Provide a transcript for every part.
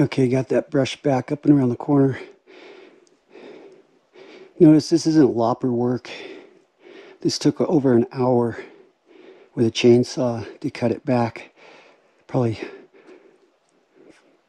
Okay, got that brush back up and around the corner. Notice this isn't lopper work. This took over an hour with a chainsaw to cut it back. Probably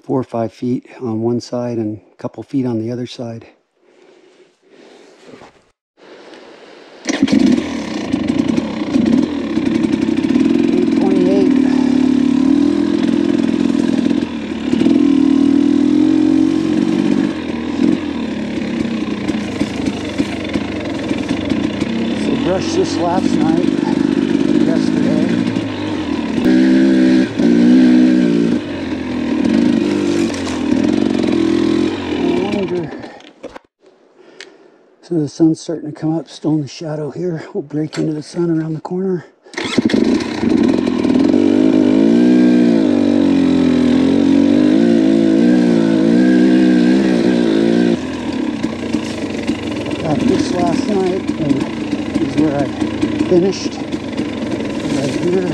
four or five feet on one side and a couple feet on the other side. Brushed this last night, yesterday. So the sun's starting to come up, still in the shadow here. We'll break into the sun around the corner. Got this last night and is where I finished right here.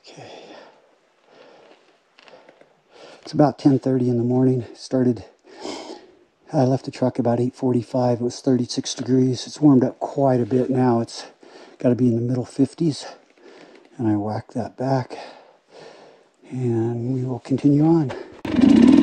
Okay. It's about 10:30 in the morning. Started I left the truck about 8:45. It was 36 degrees. It's warmed up quite a bit now. It's got to be in the middle 50s. And I whack that back. And we will continue on.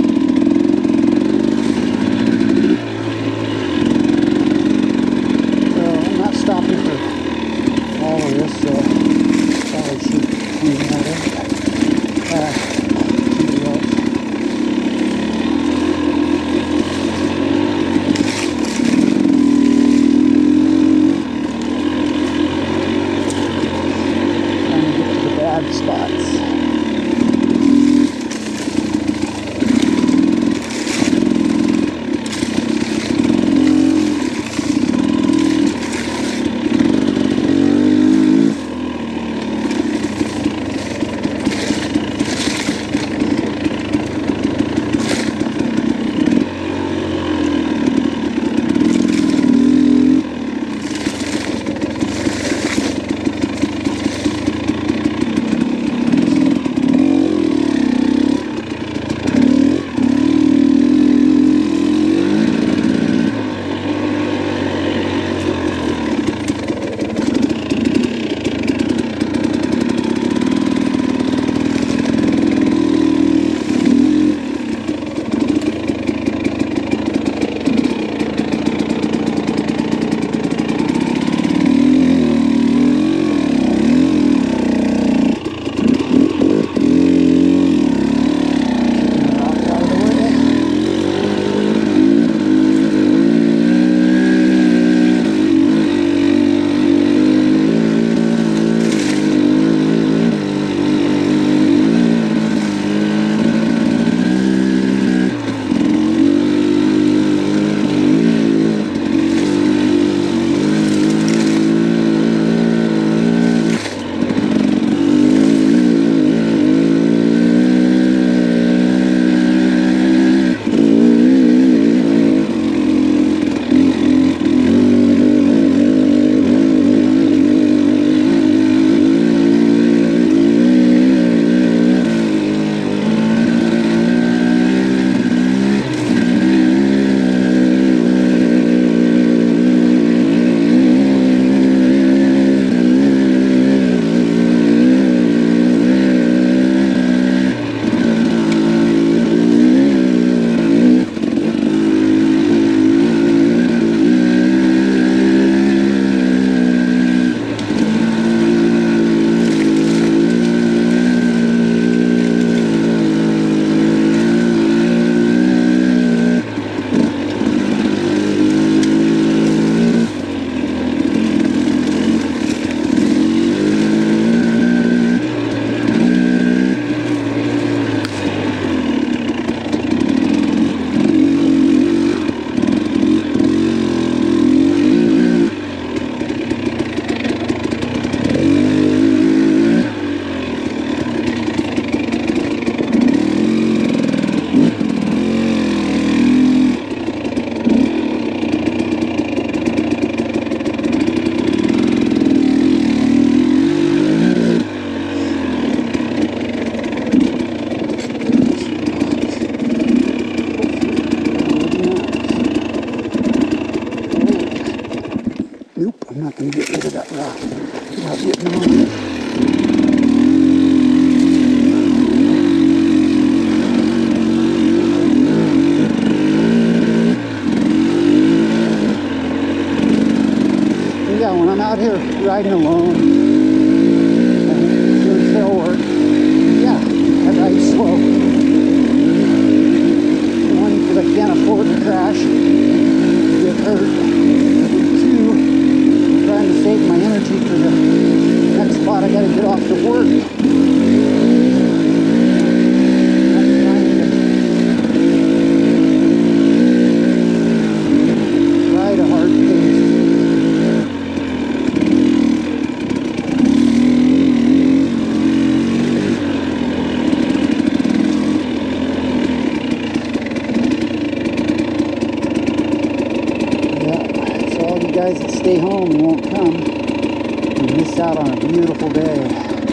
Yeah, when I'm out here riding alone and work, yeah, I ride slow. One, can't afford to crash, get hurt. stay home and won't come, you miss out on a beautiful day.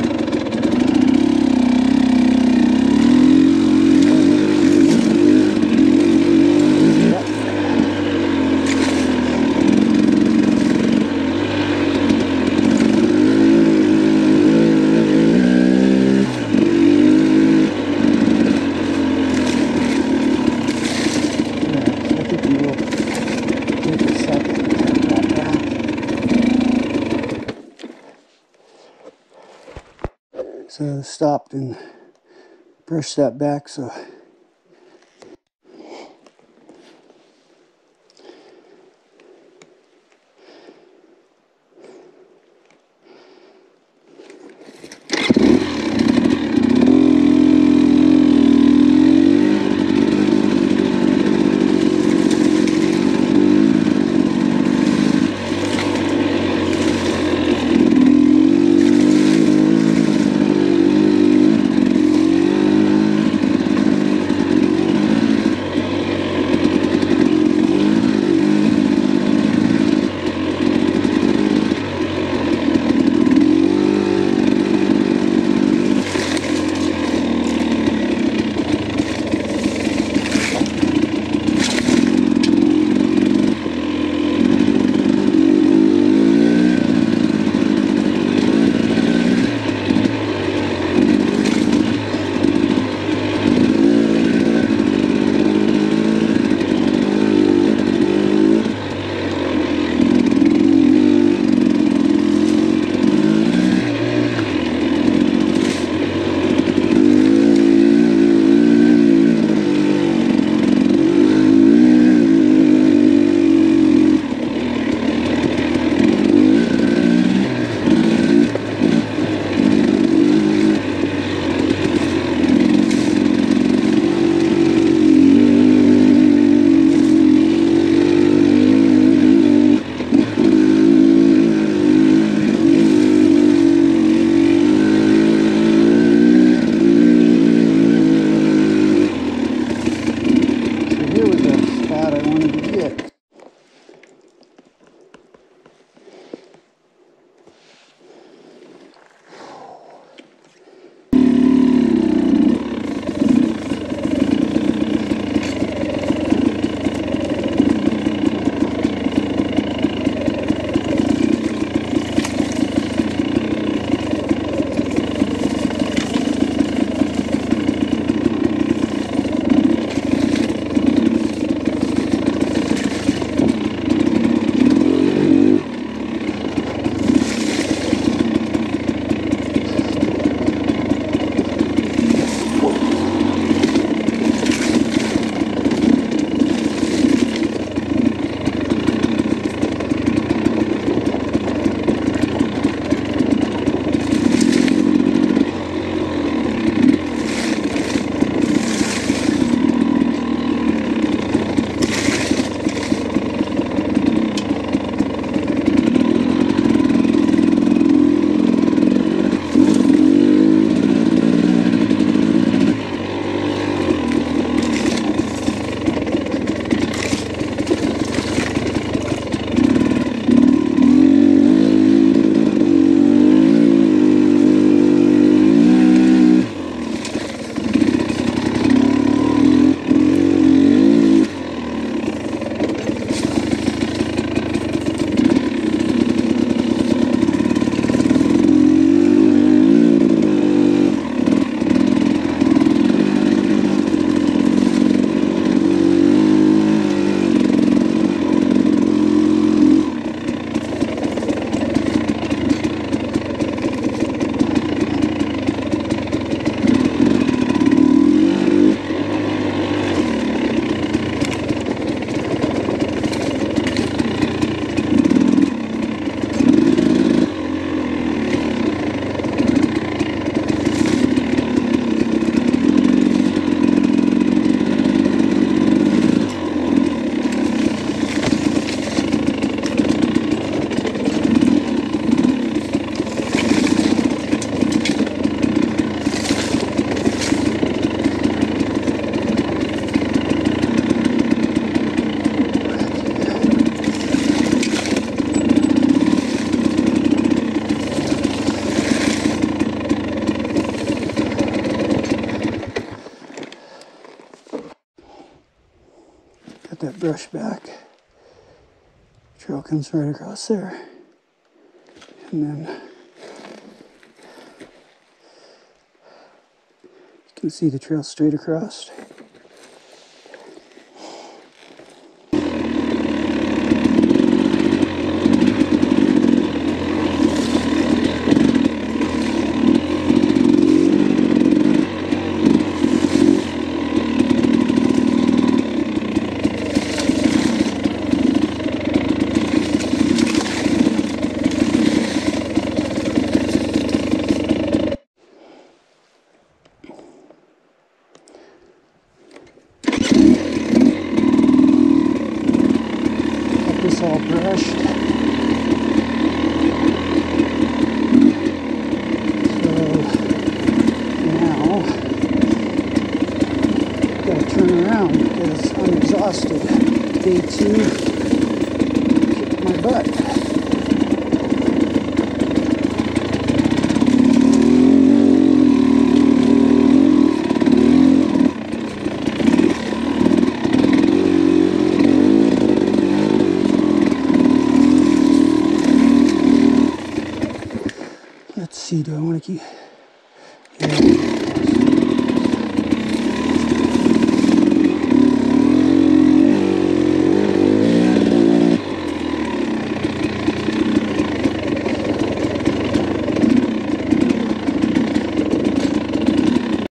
stopped and brushed that back so brush back. Trail comes right across there. And then you can see the trail straight across. Got this all brushed. So now gotta turn because I'm exhausted. Day two kicked my butt. Let's see, do I want to keep